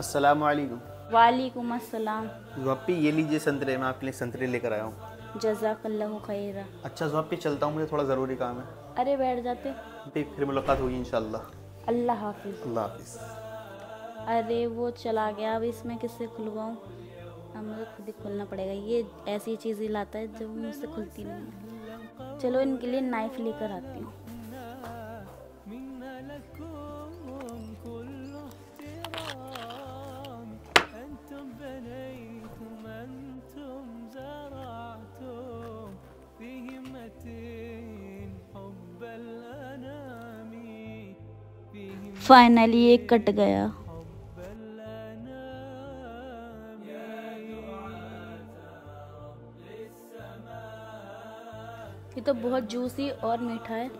अस्सलाम वालेकुम वालेकुम अस्सलाम। ज़्वापी ये लीजिए संतरे मैं आपके लिए संतरे लेकर आया हूँ। जजाकल्लाहु खैरा। अच्छा ज़्वापी चलता हूँ मुझे थोड़ा ज़रूरी काम है। अरे बैठ जाते। फिर मुलाकात होगी इंशाल्लाह। अल्लाह हाफिज। अल्लाह हाफिज़। अरे वो चला गया अब इसमें किससे खुलवाऊँ? अब मुझे खुद ही खोलना पड़ेगा। ये ऐसी चीज़ लाता है जो मुझसे खुलती नहीं है। चलो इनके लिए नाइफ लेकर आती हूँ। फाइनली एक कट गया। ये तो बहुत जूसी और मीठा है।